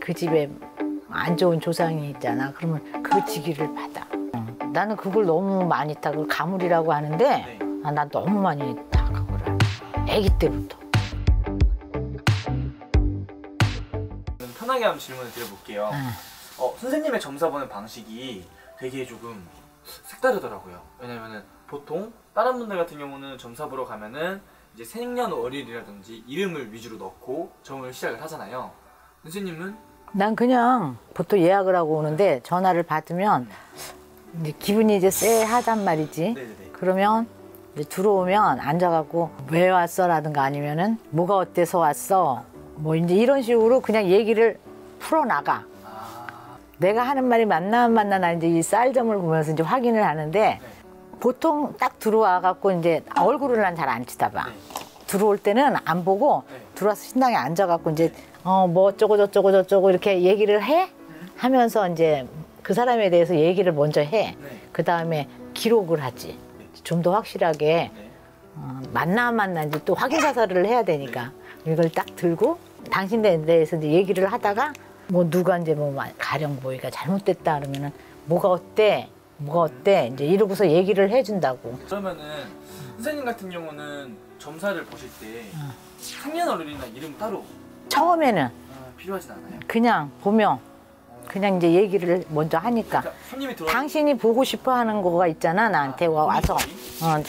그 집에 안 좋은 조상이 있잖아. 그러면 그 직위를 받아. 어. 나는 그걸 너무 많이 타. 그걸 가물이라고 하는데 네. 아, 난 너무 많이 타 그거를. 아기 때부터. 편하게 한번 질문을 드려볼게요. 응. 어, 선생님의 점사 보는 방식이 되게 조금 색다르더라고요. 왜냐면은 보통 다른 분들 같은 경우는 점사 보러 가면은 이제 생년월일이라든지 이름을 위주로 넣고 점을 시작을 하잖아요. 선생님은 난 그냥 보통 예약을 하고 오는데 전화를 받으면 이제 기분이 이제 쎄하단 말이지. 네네네. 그러면 이제 들어오면 앉아갖고 왜 왔어라든가 아니면은 뭐가 어때서 왔어 뭐 이제 이런 식으로 그냥 얘기를 풀어나가. 아, 내가 하는 말이 맞나 안 맞나 나 이제 이 쌀점을 보면서 이제 확인을 하는데 보통 딱 들어와 갖고 이제 얼굴을 난 잘안 쳐다봐. 네. 들어올 때는 안 보고 네. 들어와서 신당에 앉아 갖고 이제 어 뭐 어쩌고 저쩌고 저쩌고 이렇게 얘기를 해 하면서 이제 그 사람에 대해서 얘기를 먼저 해. 네. 그 다음에 기록을 하지. 좀 더 확실하게 네. 어, 안 맞나인지 또 확인 사살을 해야 되니까 이걸 딱 들고 당신에 대해서 이제 얘기를 하다가 뭐 누가 이제 뭐 가령 뭐이가 잘못됐다 그러면은 뭐가 어때 뭐가 어때 이제 이러고서 얘기를 해준다고 그러면은 선생님 같은 경우는 점사를 보실 때 생년월일이나 이름 따로 처음에는 아, 필요하진 않아요. 그냥 보면 그냥 이제 얘기를 먼저 하니까. 그러니까 들어와 당신이 보고 싶어 하는 거가 있잖아 나한테 와- 와서. 어,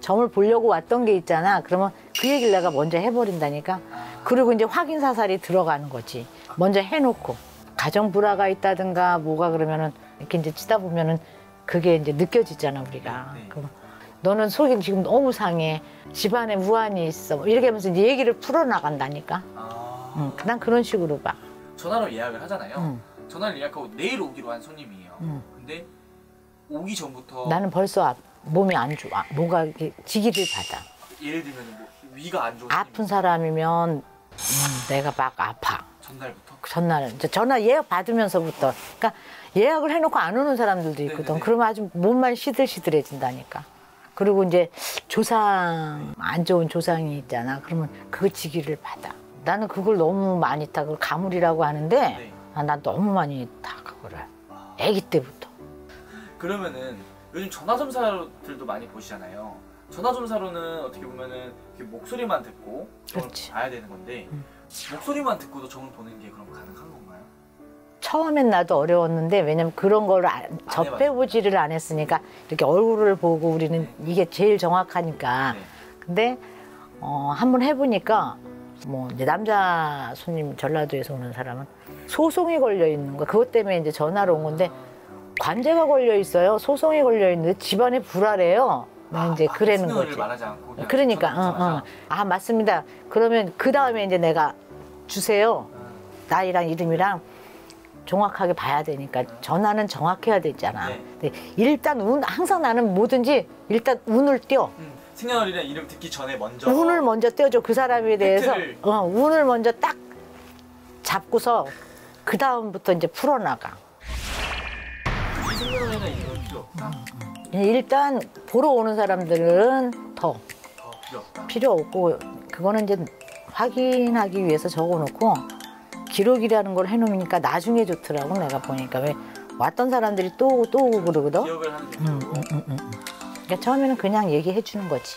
점을 보려고 왔던 게 있잖아. 그러면 그 얘기를 내가 먼저 해버린다니까. 그리고 이제 확인 사살이 들어가는 거지. 먼저 해놓고. 가정 불화가 있다든가 뭐가 그러면은 이렇게 이제 치다 보면은 그게 이제 느껴지잖아 우리가. 네, 네. 그럼 너는 속이 지금 너무 상해. 집안에 우환이 있어. 뭐 이렇게 하면서 이제 얘기를 풀어나간다니까. 아, 응, 난 그런 식으로 봐 전화로 예약을 하잖아요. 응. 전화를 예약하고 내일 오기로 한 손님이에요. 응. 근데 오기 전부터 나는 벌써 아- 몸이 안 좋아 뭐가 이렇게 지기를 받아 예를 들면 뭐 위가 안 좋은 아픈 사람이면 음, 내가 막 아파. 전날부터 전날 이제 전화 예약 받으면서부터 그러니까 예약을 해놓고 안 오는 사람들도 있거든. 네네네. 그러면 아주 몸만 시들시들해진다니까. 그리고 이제 조상 안 좋은 조상이 있잖아. 그러면 그 직위를 받아. 나는 그걸 너무 많이 타. 그걸 가물이라고 하는데 네. 아, 난 너무 많이 타 그거를. 아, 아기 때부터. 그러면은 요즘 전화점사들도 많이 보시잖아요. 전화점사로는 어떻게 보면은 목소리만 듣고 그렇지. 봐야 되는 건데 음. 목소리만 듣고도 점을 보는 게 그럼 가능한 건가요? 처음엔 나도 어려웠는데 왜냐면 그런 걸. 접해보지를 안 했으니까 이렇게 얼굴을 보고 우리는 이게 제일 정확하니까 네. 근데 어, 한번 해보니까 뭐 이제 남자 손님 전라도에서 오는 사람은 소송이 걸려 있는 거 그것 때문에 이제 전화로 온 건데 관제가 걸려 있어요 소송이 걸려 있는데 집안에 불화래요 나 이제 그러는 생년월일 거지 말하지 않고 그냥 그러니까 응. 응. 아 맞습니다 그러면 그 다음에 이제 내가 주세요 음. 나이랑 이름이랑 정확하게 봐야 되니까 전화는 정확해야 되잖아. 네. 근데 일단 운 항상 나는 뭐든지 일단 운을 띄워. 음, 생년월일이나 이름 듣기 전에 먼저 운을 먼저 띄워줘 그 사람에 대해서 팩트를. 어, 운을 먼저 딱 잡고서 그 다음부터 이제 풀어나가. 이 생년월일이나 이름 필요 없다. 일단 보러 오는 사람들은 더 더 필요 없다. 필요 없고 그거는 이제 확인하기 위해서 적어놓고 기록이라는 걸 해놓으니까 나중에 좋더라고 내가 보니까 왜 왔던 사람들이 또또 오고 그러거든. 기억을 하는 게 음, 음, 음, 음. 그러니까 처음에는 그냥 얘기해 주는 거지.